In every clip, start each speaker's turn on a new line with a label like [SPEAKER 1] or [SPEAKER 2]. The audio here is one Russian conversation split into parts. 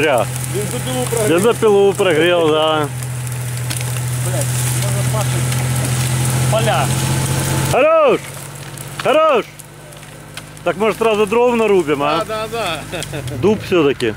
[SPEAKER 1] зря? Бензопилу прогрел.
[SPEAKER 2] Бензопилу прогрел, да.
[SPEAKER 1] Блядь, можно пашить поля.
[SPEAKER 2] Хорош! Хорош! Так может сразу дров нарубим, а?
[SPEAKER 1] Да, да, да.
[SPEAKER 2] Дуб все-таки.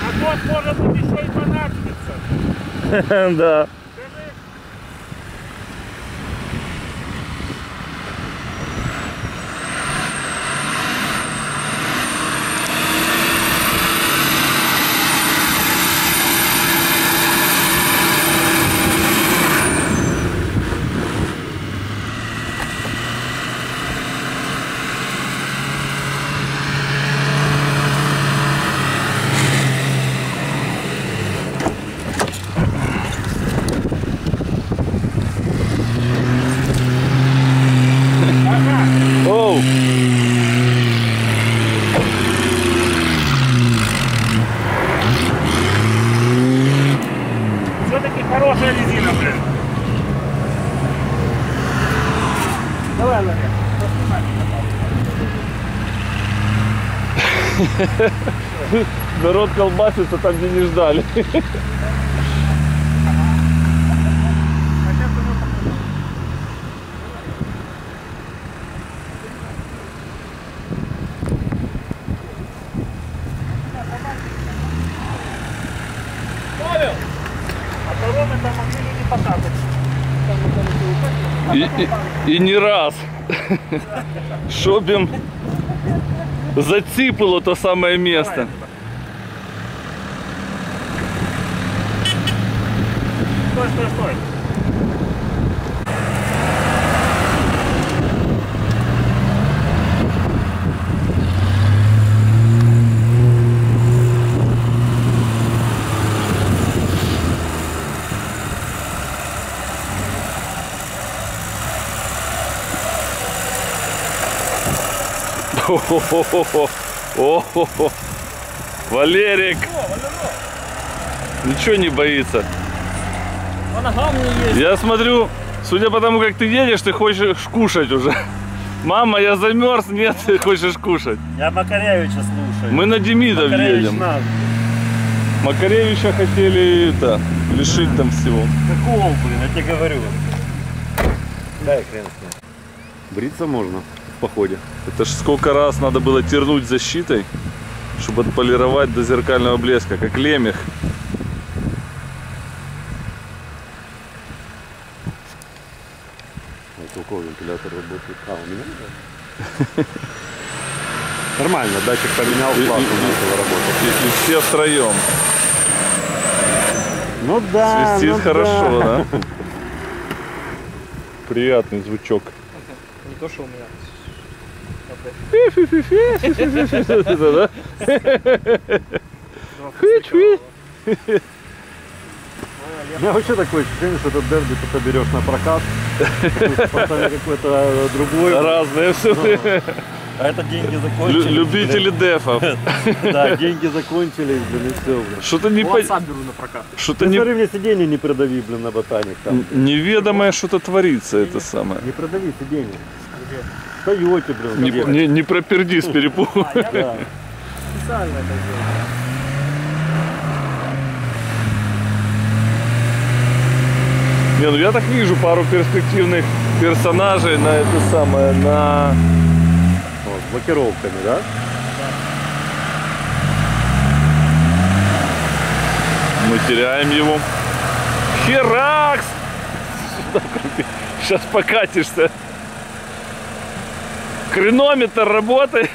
[SPEAKER 1] А год может быть еще и понадобится.
[SPEAKER 2] Да.
[SPEAKER 1] Все-таки хорошая резина, блин. Давай, Ларя.
[SPEAKER 2] Народ колбасится там, где не ждали.
[SPEAKER 1] Понял? А короны там могли люди покатать.
[SPEAKER 2] І, і, і не раз. Щоб їм заціпило то саме місце.
[SPEAKER 1] Стой, стой, стой.
[SPEAKER 2] О-хо-хо-хо. О-хо-хо. Валерик. Ничего не боится.
[SPEAKER 1] По ногам не есть.
[SPEAKER 2] Я смотрю, судя по тому, как ты едешь, ты хочешь кушать уже. Мама, я замерз, нет, ты хочешь кушать.
[SPEAKER 1] Я Макаревича слушаю.
[SPEAKER 2] Мы на Демидов
[SPEAKER 1] Макаревич
[SPEAKER 2] едем.
[SPEAKER 1] наш.
[SPEAKER 2] Макаревича хотели это, лишить там всего.
[SPEAKER 1] Какого, блин, я тебе говорю. Дай хрен с ним.
[SPEAKER 2] Бриться можно походе. Это ж сколько раз надо было тернуть защитой, чтобы отполировать до зеркального блеска, как лемех.
[SPEAKER 3] Это у кого вентилятор работает? А, у меня? Нормально, датчик поменял, классно
[SPEAKER 2] и-
[SPEAKER 3] начал работать.
[SPEAKER 2] И, и все втроем.
[SPEAKER 3] Ну да,
[SPEAKER 2] Свистит
[SPEAKER 3] ну
[SPEAKER 2] хорошо,
[SPEAKER 3] да.
[SPEAKER 2] да? Приятный звучок.
[SPEAKER 4] Не то, что у меня.
[SPEAKER 2] Да?
[SPEAKER 3] У меня вообще такое ощущение, что этот дерби ты берешь на прокат. Какой-то другой.
[SPEAKER 2] Разное все.
[SPEAKER 3] А это деньги закончились.
[SPEAKER 2] Любители дефов.
[SPEAKER 3] блин. Да, деньги закончились, блин, и все, блин.
[SPEAKER 2] Что-то не
[SPEAKER 4] Ну,
[SPEAKER 2] по-
[SPEAKER 4] сам беру на прокат.
[SPEAKER 2] Что-то не...
[SPEAKER 3] смотри, мне сиденье не придави, блин, на ботаник там.
[SPEAKER 2] неведомое что-то творится, это самое.
[SPEAKER 3] Не придави сиденье. Тойоте, блин.
[SPEAKER 2] Не, не, не проперди с.
[SPEAKER 4] А, я
[SPEAKER 3] Да.
[SPEAKER 4] специально это.
[SPEAKER 2] Не, ну я так вижу пару перспективных персонажей на это самое, на...
[SPEAKER 3] Вот, блокировками, да?
[SPEAKER 2] Мы теряем его. Херакс! Сейчас покатишься. Хренометр работает.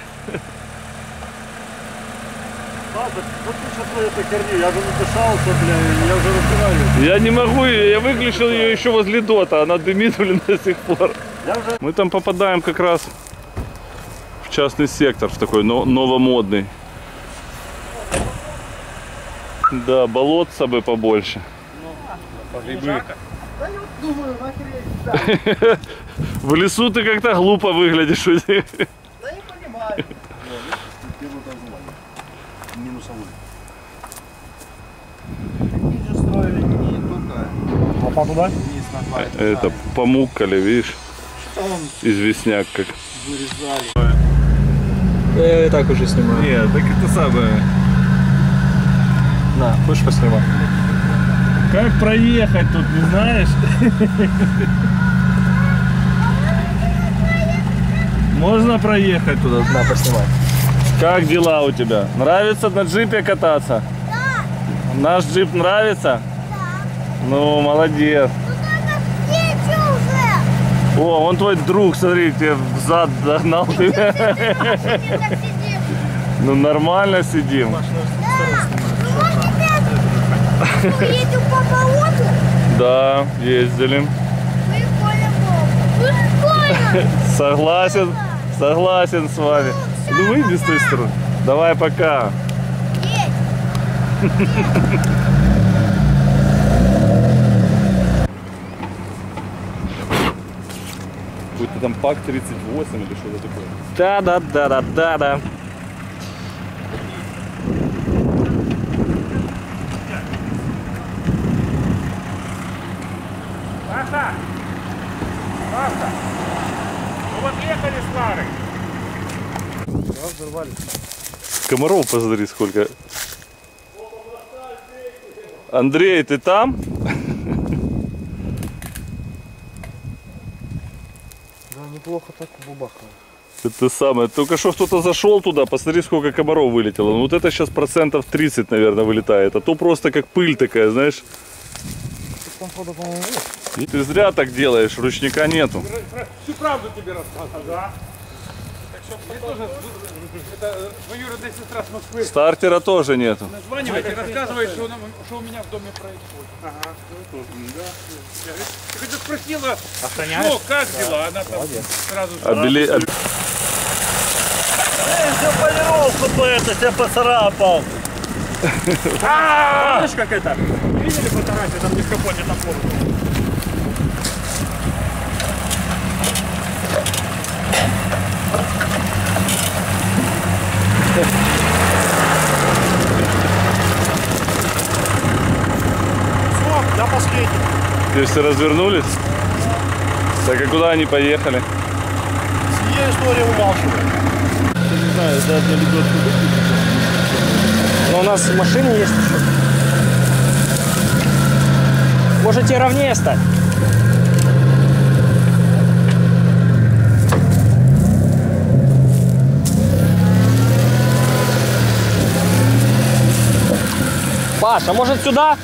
[SPEAKER 3] Ладно, ну ты сейчас на этой херне, я же надышался, бля, я уже разбираюсь.
[SPEAKER 2] Я не могу, я выключил ее еще возле дота, она дымит, блин, до сих пор.
[SPEAKER 3] Уже...
[SPEAKER 2] Мы там попадаем как раз в частный сектор, в такой но- новомодный. Да, болотца бы побольше. В лесу ты как-то глупо выглядишь. Это помукали, видишь? Известняк как.
[SPEAKER 4] Я и так уже снимаю.
[SPEAKER 2] Нет, так это самое.
[SPEAKER 4] На, хочешь поснимать?
[SPEAKER 2] Как проехать тут, не знаешь? Можно проехать туда?
[SPEAKER 4] На, поснимай.
[SPEAKER 2] Как дела у тебя? Нравится на джипе кататься? Да. Наш джип нравится? Да. Ну, молодец. О, он твой друг, смотри, тебе в зад догнал. Ты. Ну, нормально сидим.
[SPEAKER 5] Едем по болоту?
[SPEAKER 2] Да, ездили.
[SPEAKER 5] Прикольно было. Прикольно.
[SPEAKER 2] Согласен, согласен с вами. Ну, выйди с той стороны. Давай, пока.
[SPEAKER 5] Есть.
[SPEAKER 2] Какой-то там пак 38 или что-то такое.
[SPEAKER 4] Да, да, да, да, да, да.
[SPEAKER 1] Саша! Саша! Ну вот ехали с Ларой.
[SPEAKER 2] Комаров посмотри сколько. Андрей, ты там?
[SPEAKER 4] Да, неплохо так бубахало.
[SPEAKER 2] Это самое. Только что кто-то зашел туда, посмотри, сколько комаров вылетело. Ну, вот это сейчас процентов 30, наверное, вылетает. А то просто как пыль такая, знаешь. И Ты зря так делаешь, ручника нету.
[SPEAKER 1] Всю правду тебе рассказываю. Да. Так что я тоже, это двоюродная сестра с Москвы.
[SPEAKER 2] Стартера тоже нету.
[SPEAKER 1] Названивает и рассказывает, что, что у меня в доме происходит. Ага. Да. Я хоть спросила, что, как дела? Она там сразу
[SPEAKER 2] А биле- а-
[SPEAKER 3] Все полировку бы это, себя поцарапал.
[SPEAKER 1] Знаешь, как это? Видели фотографию, там не в капоте, там помню.
[SPEAKER 3] Все, я последний.
[SPEAKER 2] То есть развернулись? Так а куда они поехали?
[SPEAKER 3] Сия история умалчивает. Не знаю, это одна лебедка
[SPEAKER 4] Но у нас в машине есть еще. Можете ровнее стать. Паша, может сюда?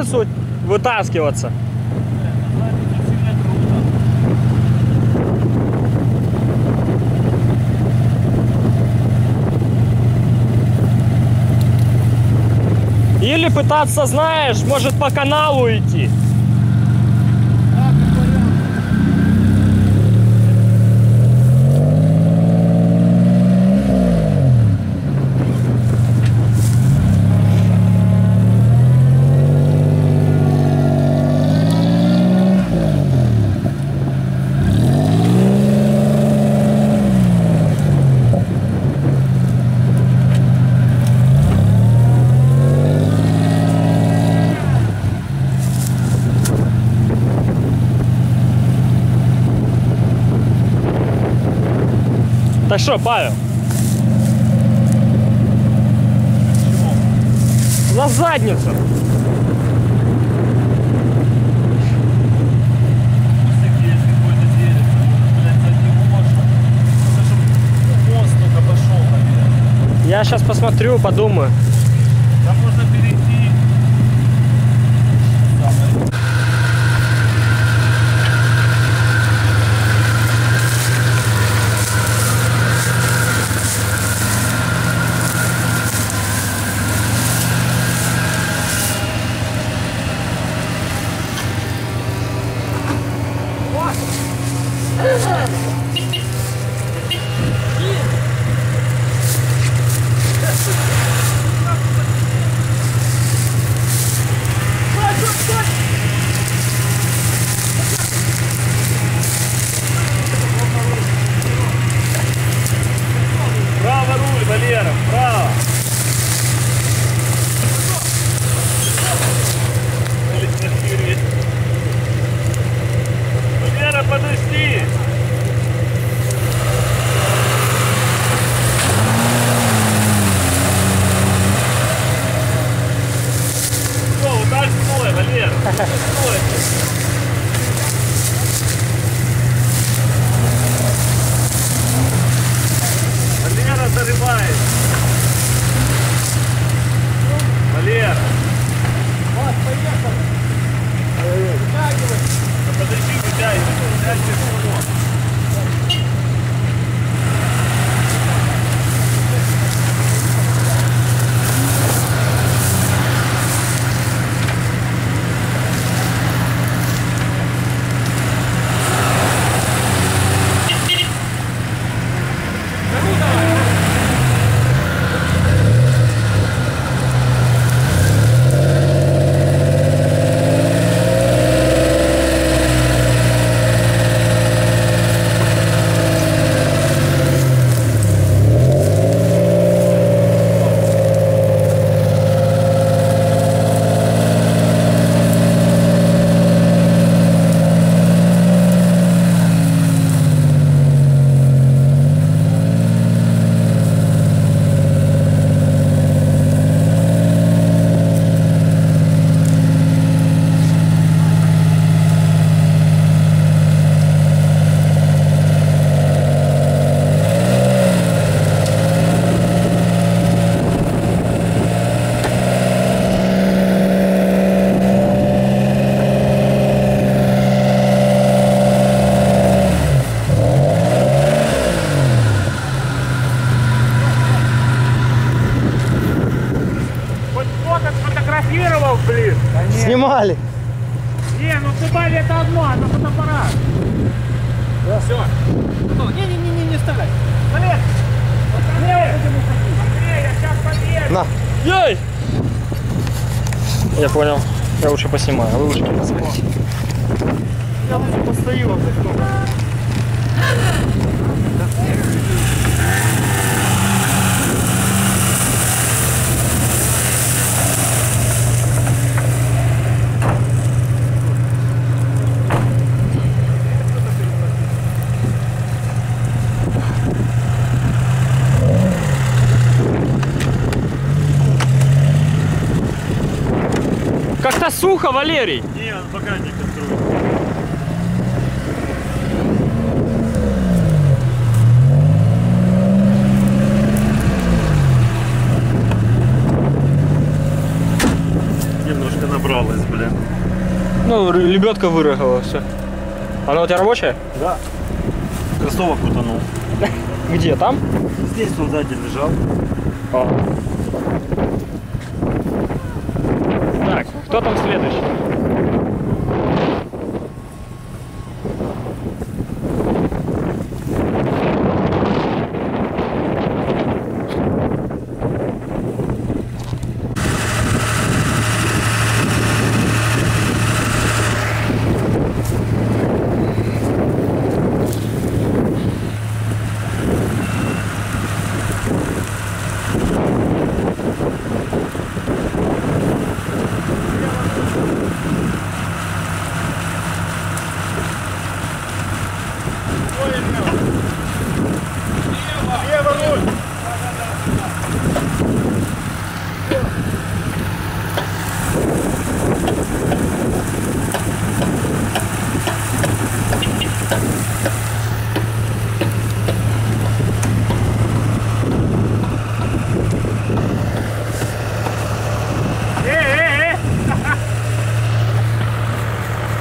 [SPEAKER 2] мельницу вытаскиваться. Или пытаться, знаешь, может по каналу идти. Так что, Павел? На задницу. Я сейчас посмотрю, подумаю.
[SPEAKER 4] Поснимаю, а вы лучше поснимайте.
[SPEAKER 3] Я лучше постою, а ты что?
[SPEAKER 4] Как-то сухо, Валерий.
[SPEAKER 3] Не, он пока не контролирует. Немножко набралось, блин.
[SPEAKER 4] Ну, лебедка вырыгала, все. Она у тебя рабочая?
[SPEAKER 3] Да. Кроссовок утонул.
[SPEAKER 4] Где? Там?
[SPEAKER 3] Здесь он сзади лежал.
[SPEAKER 4] Так, кто там следующий?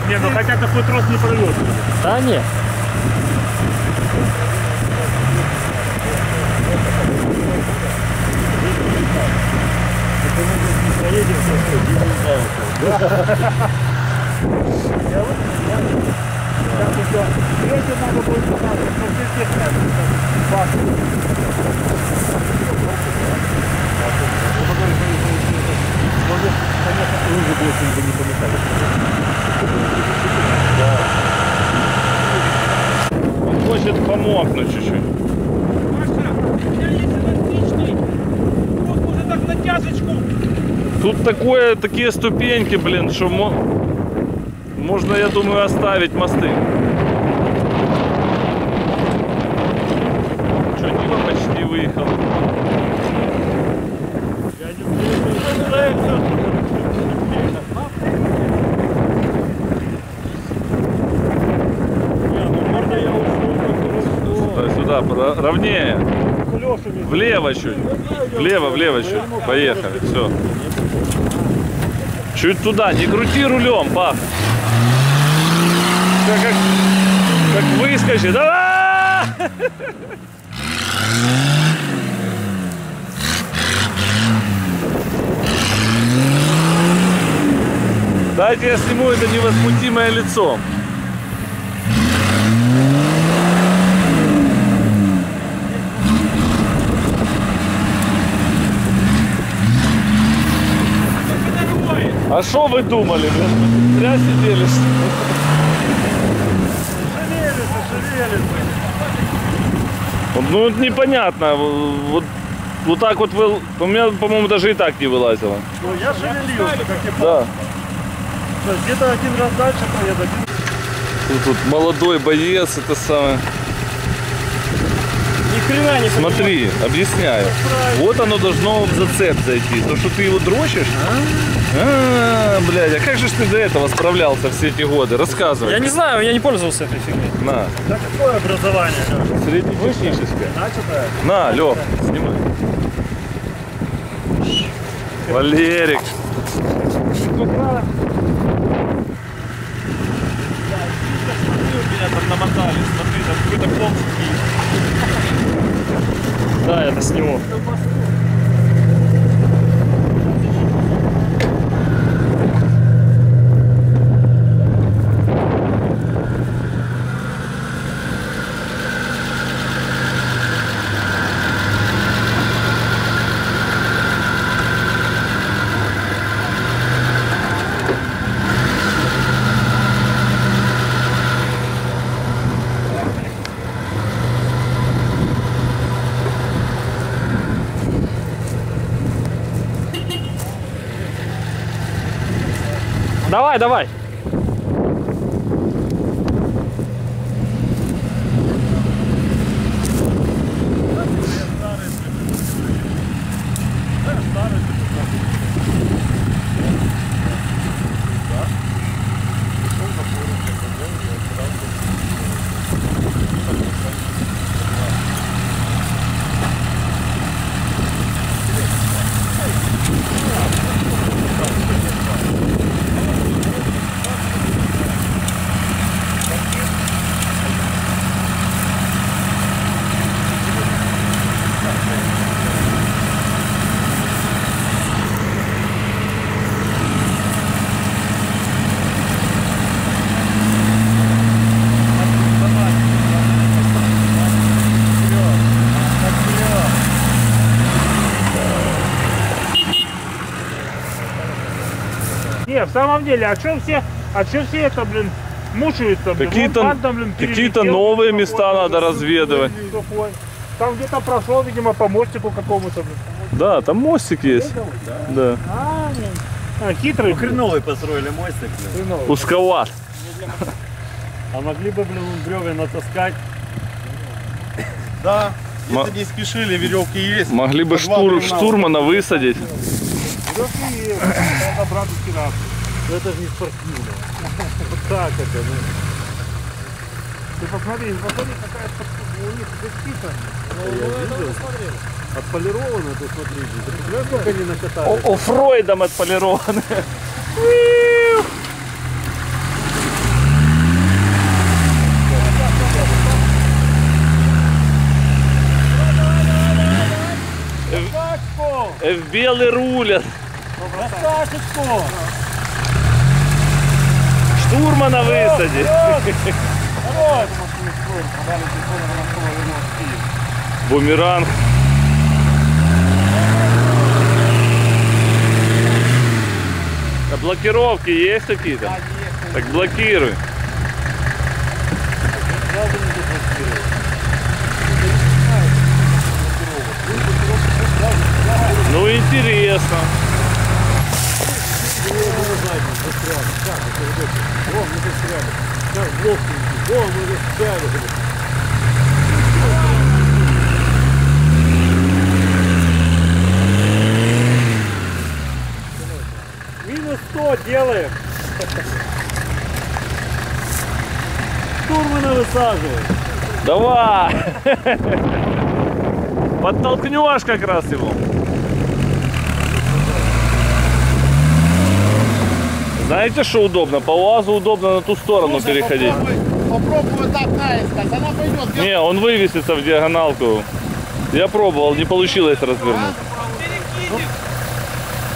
[SPEAKER 3] Не, ну хотя такой трос не пройдет.
[SPEAKER 4] Да нет.
[SPEAKER 2] Он хочет помокнуть чуть-чуть.
[SPEAKER 1] Маша, у меня есть эластичный. Вот можно так натяжечку.
[SPEAKER 2] Тут такое, такие ступеньки, блин, что мо- можно, я думаю, оставить мосты. Что, Дима почти выехал. Сюда, сюда, про- ровнее. Влево чуть. Влево, влево чуть. Поехали, все. Чуть туда, не крути рулем, пап. Всё как, как выскочит. Давай! Дайте я сниму это невозмутимое лицо. А что вы думали, блин? Зря сидели. что ли? Вот, Ну, вот непонятно. Вот, вот так вот вы... У меня, по-моему, даже и так не вылазило.
[SPEAKER 3] Ну я шевелился, как и
[SPEAKER 2] Да.
[SPEAKER 3] То есть Где-то один раз дальше поеду, один
[SPEAKER 2] Тут, тут молодой боец, это самое.
[SPEAKER 4] Хрена не
[SPEAKER 2] Смотри, объясняю. Вот оно должно в зацеп зайти. То, что ты его дрочишь. А, блядь, а как же ж ты до этого справлялся все эти годы? Рассказывай.
[SPEAKER 4] Я не знаю, я не пользовался этой фигней.
[SPEAKER 2] На,
[SPEAKER 3] Да какое образование?
[SPEAKER 2] Среднетехническое.
[SPEAKER 3] Начатое?
[SPEAKER 2] На, Лех, снимай. Валерик.
[SPEAKER 3] Меня там намотали, смотри, там какой-то пломб
[SPEAKER 4] Да, это сниму. Давай, давай.
[SPEAKER 1] Не, в самом деле, а что все, а что все это, блин, мучаются, блин?
[SPEAKER 2] Какие-то-
[SPEAKER 1] перелетел,
[SPEAKER 2] новые места надо разведывать.
[SPEAKER 1] какой. Там где-то прошел, видимо, по мостику какому-то, блин.
[SPEAKER 2] Да, там мостик есть. Да.
[SPEAKER 1] А, блин. А, хитрый, блин.
[SPEAKER 3] Хреновый построили мостик, блин.
[SPEAKER 2] Узковат.
[SPEAKER 3] А могли бы, блин, бревен натаскать.
[SPEAKER 6] Да, если не спешили, веревки есть.
[SPEAKER 2] Могли бы штур, штурмана высадить.
[SPEAKER 1] Веревки есть, надо брать кидаться.
[SPEAKER 3] Но это же не спортивно. Вот так это, ну.
[SPEAKER 1] Ты посмотри, посмотри, какая у них защита.
[SPEAKER 3] Отполировано, ты смотри. Ты представляешь, сколько они накатали?
[SPEAKER 2] О- Оффройдом отполированы. Э, В белый рулят. Штурмана высади. Бумеранг. А блокировки есть какие-то? Так блокируй. Ну интересно.
[SPEAKER 3] О, мы застряли. Минус 100 делаем. Штурмана высаживаем.
[SPEAKER 2] Давай. Подтолкнешь как раз его. Знаете, что удобно? По УАЗу удобно на ту сторону переходить.
[SPEAKER 6] Попробуй вот так наискось, она пойдет.
[SPEAKER 2] Не, он вывесится в диагоналку. Я пробовал, не получилось развернуть.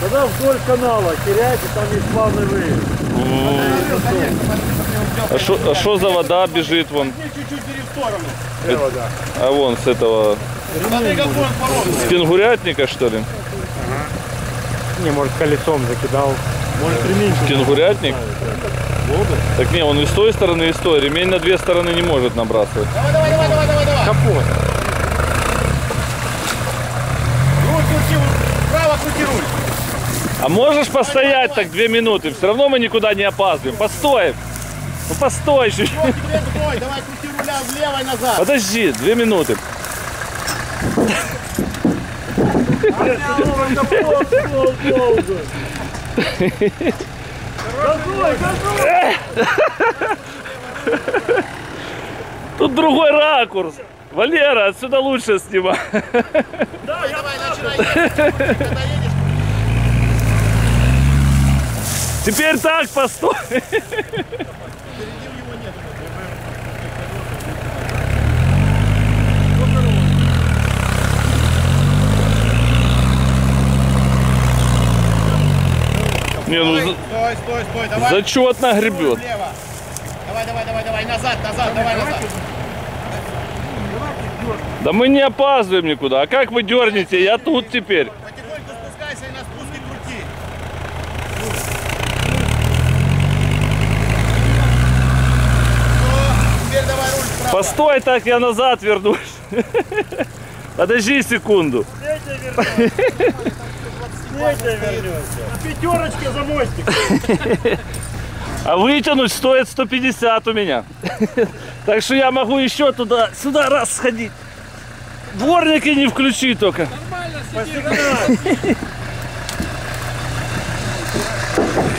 [SPEAKER 3] Тогда вдоль канала теряйте, там есть плавный выезд.
[SPEAKER 2] А что а за вода бежит вон?
[SPEAKER 6] Чуть-чуть бери в сторону.
[SPEAKER 2] А вон с этого, с кенгурятника что ли?
[SPEAKER 4] Не, может, колесом закидал.
[SPEAKER 3] Может ремень
[SPEAKER 2] Кенгурятник? Так не, он и с той стороны, и с той. Ремень на две стороны не может набрасывать.
[SPEAKER 6] Давай, давай, давай, давай, давай, давай.
[SPEAKER 4] Капот.
[SPEAKER 6] Руль крути, право крути руль.
[SPEAKER 2] А можешь постоять так две минуты? Все равно мы никуда не опаздываем. Постой. Ну постой
[SPEAKER 6] стой, давай крути руля влево и назад.
[SPEAKER 2] Подожди, две минуты. Тут другой ракурс. Валера, отсюда лучше снимай.
[SPEAKER 6] Давай, давай, начинай
[SPEAKER 2] Теперь так постой. Не, ну за-
[SPEAKER 6] Стой, стой, стой, давай.
[SPEAKER 2] зачетно гребет.
[SPEAKER 6] Давай, давай, давай, давай, назад, назад, давай, назад.
[SPEAKER 2] Да мы не опаздываем никуда. А как вы дернете? Я тут теперь.
[SPEAKER 6] Потихоньку спускайся и на спуске крути. Все, теперь давай руль вправо.
[SPEAKER 2] Постой так, я назад вернусь. Подожди секунду.
[SPEAKER 3] Пятерочка за мостик.
[SPEAKER 2] А вытянуть стоит 150 у меня. Так что я могу еще туда, сюда раз сходить. Дворники не включи только.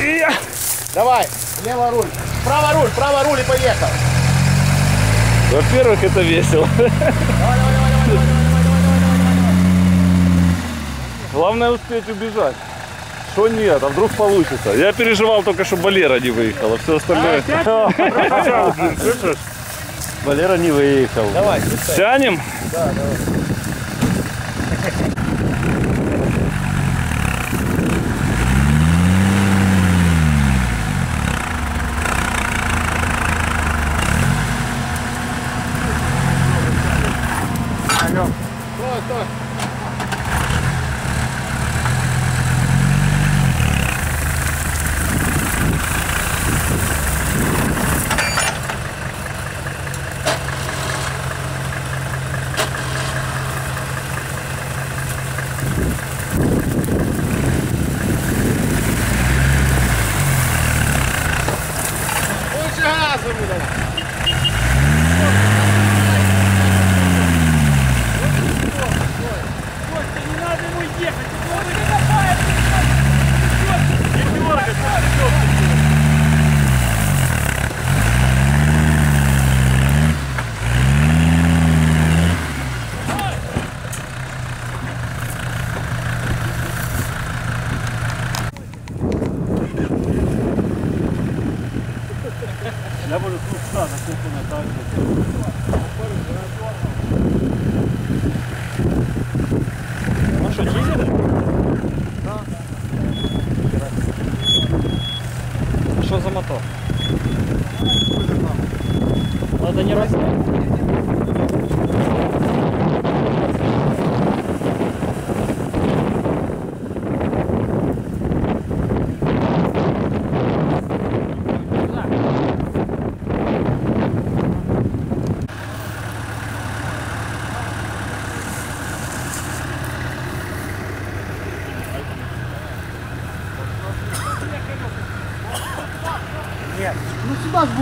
[SPEAKER 2] И я-
[SPEAKER 6] Давай, лево руль. Право руль, право руль и поехал.
[SPEAKER 2] Во-первых, это весело. Главное успеть убежать. Что нет, а вдруг получится? Я переживал только, что Балера не выехала, все остальное.
[SPEAKER 3] Валера не выехал.
[SPEAKER 6] Давай.
[SPEAKER 2] Тянем?
[SPEAKER 6] Стой,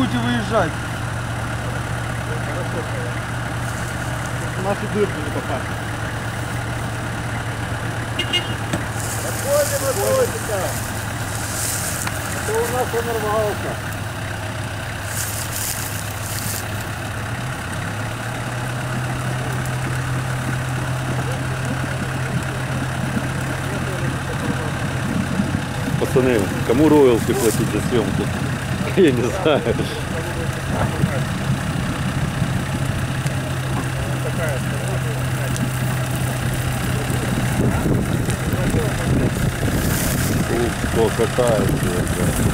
[SPEAKER 3] будете выезжать. Наши дырки не попали. Отходим, отходим. Это у нас он рвался.
[SPEAKER 7] Пацаны, кому роялти платить за съемку? Я не знаю. Ух, кто катается. блядь.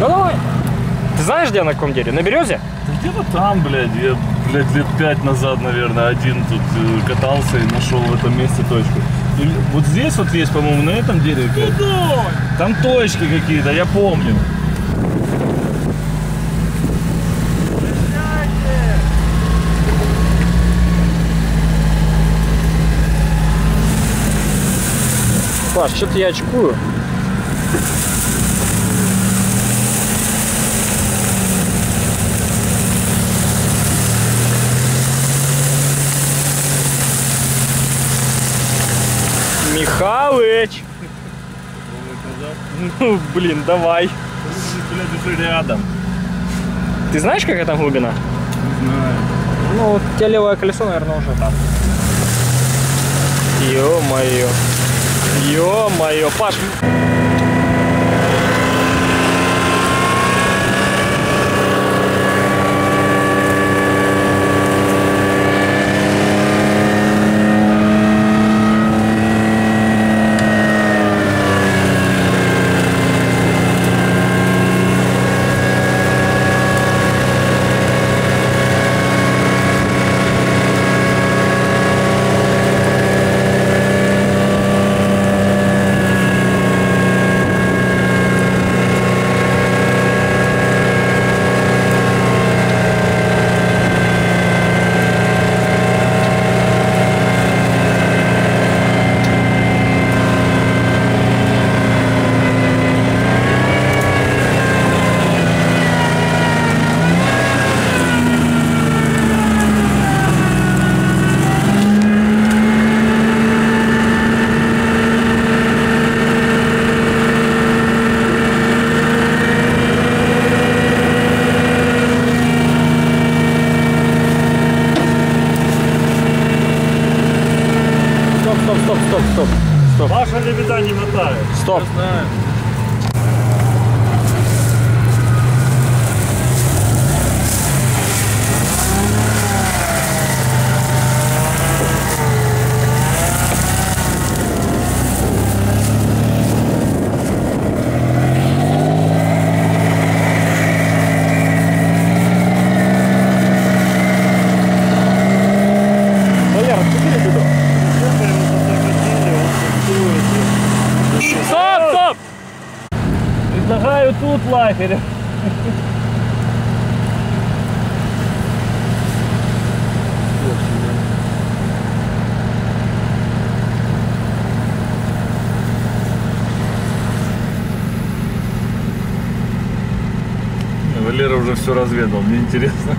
[SPEAKER 4] Ну давай. Ты знаешь, где на каком дереве? На березе?
[SPEAKER 2] Где-то там, блядь, я, блядь, лет пять назад, наверное, один тут э, катался и нашел в этом месте точку. Или вот здесь вот есть, по-моему, на этом дереве. какая-то. Там точки какие-то, я помню.
[SPEAKER 4] Паш, что-то я очкую. Михалыч! Ну, блин, давай.
[SPEAKER 2] Блядь, уже рядом.
[SPEAKER 4] Ты знаешь, какая там глубина? Ну, вот у тебя левое колесо, наверное, уже там. Ё-моё. Ё-моё, Паш.
[SPEAKER 2] Тут лагерь. Валера уже все разведал, мне интересно.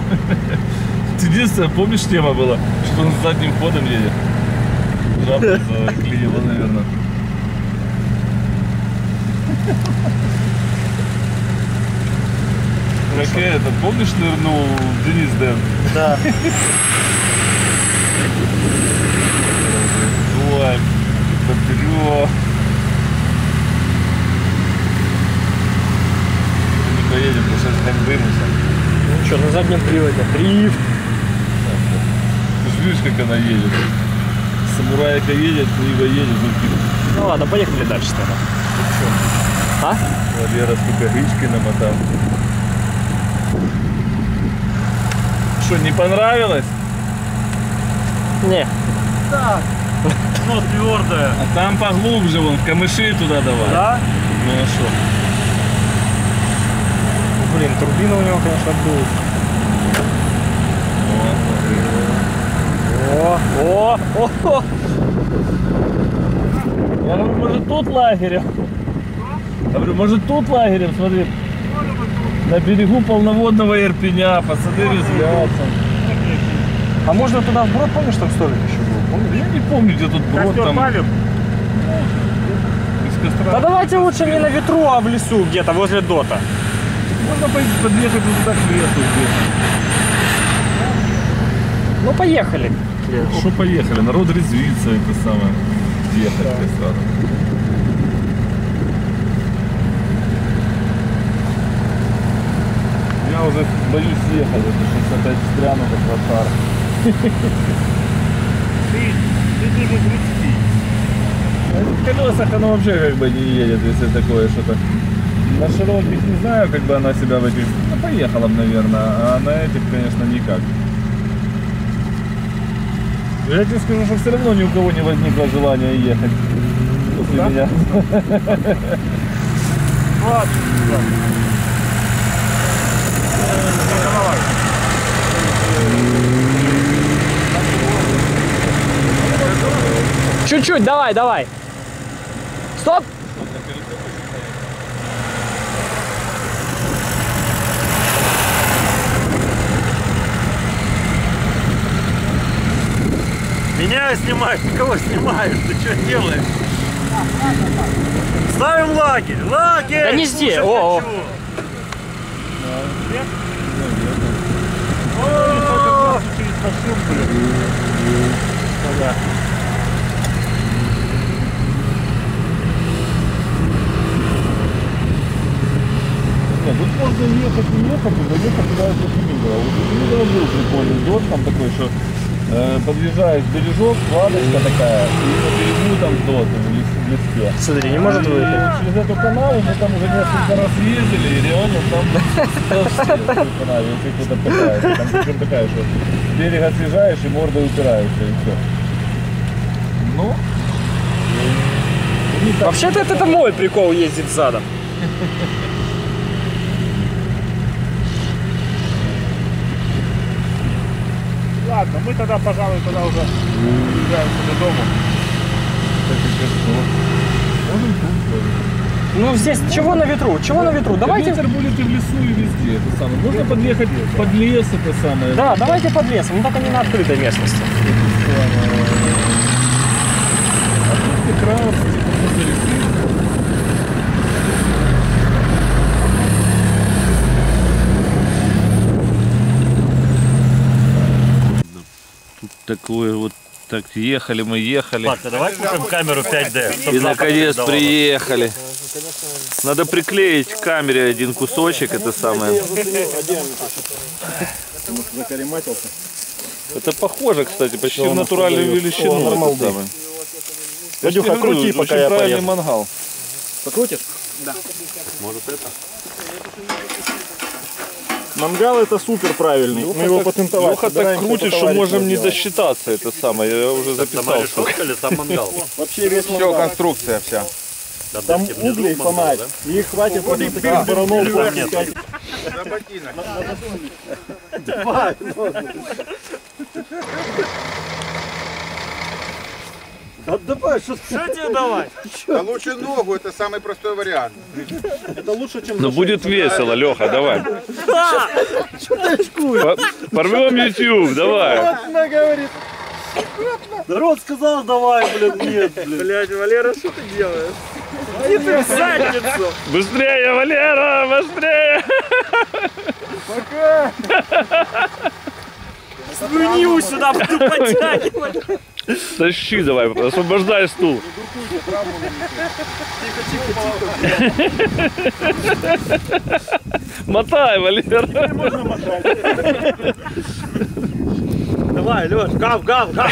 [SPEAKER 2] Единственное, помнишь, тема была, что он с задним ходом едет? Жабка заклеила, наверное. Какая это, помнишь, нырнул Денис Дэн?
[SPEAKER 3] Да.
[SPEAKER 2] Ой, поперек. Не поедем, потому что как дымуся.
[SPEAKER 4] Ну что, на заднем приводе. Дрифт.
[SPEAKER 2] Ты же видишь, как она едет. Самурайка едет, Нива едет, ну типа.
[SPEAKER 4] Ну ладно, поехали дальше тогда. А?
[SPEAKER 2] Валера сколько рычкой намотал. Что, не понравилось?
[SPEAKER 4] Не.
[SPEAKER 3] Ну, твердая.
[SPEAKER 2] А там поглубже, вон, в камыши туда давай.
[SPEAKER 3] Да?
[SPEAKER 2] Ну а что?
[SPEAKER 4] Блин, турбина у него, конечно, дует. О, о, о, о.
[SPEAKER 2] Я говорю, может тут лагерем? Я говорю, может тут лагерем, смотри. На берегу полноводного Ирпеня, пацаны резвятся.
[SPEAKER 4] А можно туда вброд, помнишь, там столик еще был? Помнишь?
[SPEAKER 2] Я не помню, где тут брод
[SPEAKER 3] Костер
[SPEAKER 2] там.
[SPEAKER 3] палим?
[SPEAKER 2] Без костра.
[SPEAKER 4] Да давайте лучше не на ветру, а в лесу где-то, возле дота.
[SPEAKER 2] Можно пойти подъехать вот туда к лесу.
[SPEAKER 4] Ну, поехали.
[SPEAKER 2] Что поехали? Народ резвится, это самое. Ехать да. Я уже боюсь ехать, это сейчас опять встряну как лошар.
[SPEAKER 3] Ты, ты должен трясти.
[SPEAKER 2] В колесах оно вообще как бы не едет, если такое что-то. На широких не знаю, как бы она себя в этих... Ну, поехала бы, наверное, а на этих, конечно, никак. Я тебе скажу, что все равно ни у кого не возникло желания ехать после меня.
[SPEAKER 3] Ладно, да.
[SPEAKER 4] Чуть-чуть, давай, давай. Стоп.
[SPEAKER 3] Меня снимаешь, кого снимаешь? Ты что делаешь? Ставим лагерь! Лагерь!
[SPEAKER 4] Да не здесь,
[SPEAKER 3] Слушать
[SPEAKER 4] о,
[SPEAKER 1] нет? О, через
[SPEAKER 2] Нет, тут можно ехать и ехать, и доехать туда до Шумигова. Вот Шумигова был прикольный дождь, там такой, что э, подъезжаешь бережок, кладочка такая, и на берегу там дот леске.
[SPEAKER 4] Смотри, не может выехать.
[SPEAKER 2] через эту канаву мы там уже несколько раз ездили, и реально там канаве, если кто-то пытается. Там причем такая, что берега съезжаешь и мордой упираешься, и все. Ну,
[SPEAKER 4] Вообще-то это, это мой прикол ездить задом.
[SPEAKER 1] Ладно, мы тогда, пожалуй, тогда уже уезжаем до дома.
[SPEAKER 4] Ну здесь чего на ветру? Чего на ветру? Давайте.
[SPEAKER 2] Ветер будет и в лесу, и везде. Это самое. Можно подъехать под лес, это самое.
[SPEAKER 4] Да, давайте под лесом, ну только не на открытой местности.
[SPEAKER 2] А тут.
[SPEAKER 7] Такое вот так ехали мы, ехали.
[SPEAKER 8] давай купим камеру 5D.
[SPEAKER 7] И наконец приехали. Надо приклеить к камере один кусочек, это самое. Это похоже, кстати, почти в натуральную величину. это самое.
[SPEAKER 3] Вадюха, крути, пока я
[SPEAKER 7] правильный
[SPEAKER 3] поеду.
[SPEAKER 7] мангал.
[SPEAKER 3] Покрутишь? Да. Может это? Мангал это супер правильный. Мы его патентовать
[SPEAKER 7] Леха так крутит, что можем не досчитаться это самое. Я уже записал.
[SPEAKER 8] сам мангал?
[SPEAKER 3] Вообще весь
[SPEAKER 9] Все, конструкция вся.
[SPEAKER 3] Там углей фонарь. И их хватит вот на таких баранов. запускать. Да давай, что
[SPEAKER 4] Что тебе давай?
[SPEAKER 9] Да лучше ногу, это самый простой вариант.
[SPEAKER 3] это лучше, чем
[SPEAKER 7] Ну будет весело, Леха, давай. По- Порвем YouTube, давай.
[SPEAKER 3] Она говорит. Народ сказал, давай, блин, нет, блин.
[SPEAKER 4] Блять, Валера, что ты делаешь? Иди ты в задницу!
[SPEAKER 7] Быстрее, Валера, быстрее.
[SPEAKER 4] Свинью сюда буду подтягивать!
[SPEAKER 7] Тащи давай, освобождай стул. Мотай, Валера.
[SPEAKER 4] Давай, Леш, гав, гав, гав!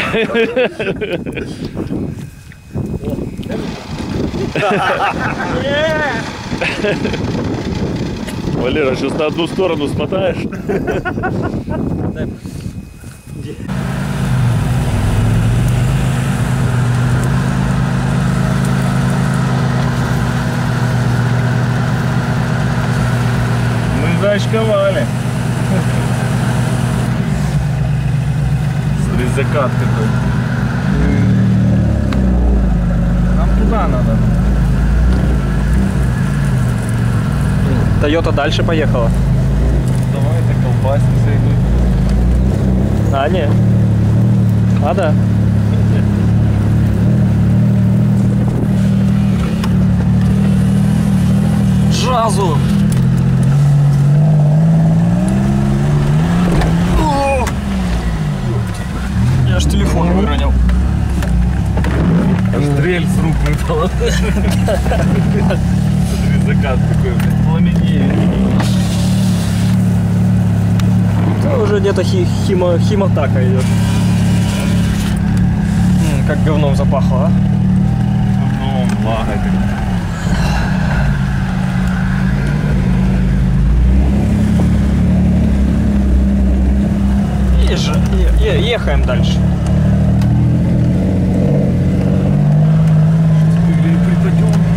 [SPEAKER 7] Валера, сейчас на одну сторону смотаешь.
[SPEAKER 2] Мы зачковали. Смотри, закат какой. Нам туда надо.
[SPEAKER 4] Тойота дальше поехала.
[SPEAKER 2] Давай это колбасимся идут.
[SPEAKER 4] А, не. А, да. Джазу! О! Я ж телефон выронил.
[SPEAKER 2] Аж дрель с рук выпала. Смотри, закат такой, блин, пламенеет.
[SPEAKER 4] Это уже где-то хи химо химотака идет. М, Как говном запахло, а?
[SPEAKER 2] Ну, влагой
[SPEAKER 4] е- ехаем дальше.
[SPEAKER 2] Припадем.